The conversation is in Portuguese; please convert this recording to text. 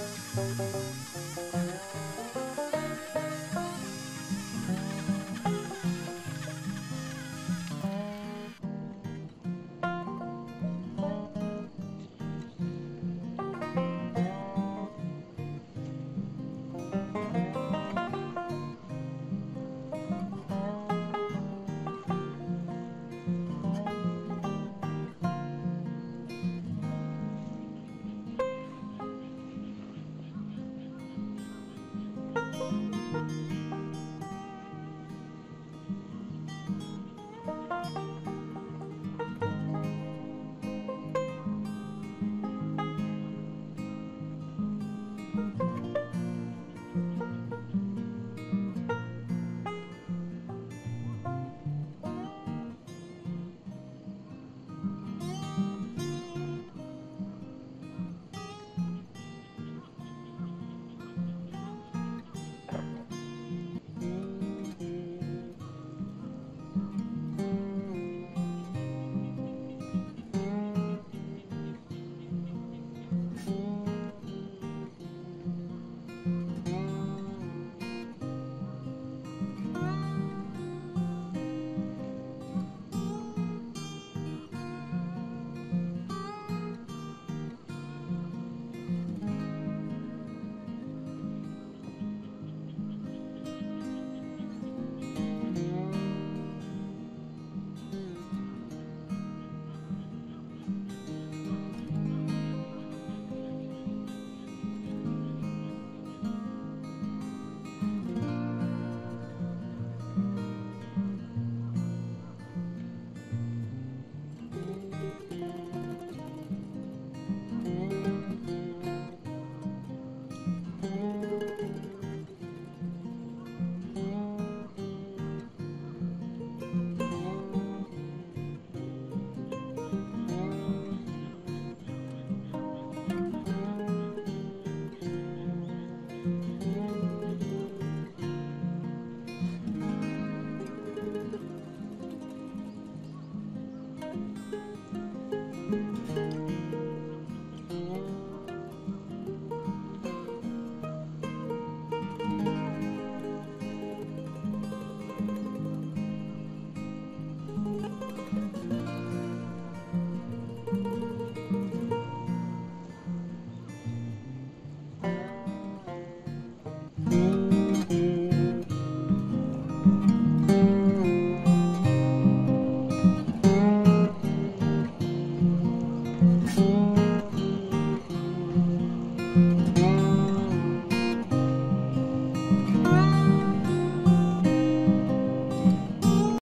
Música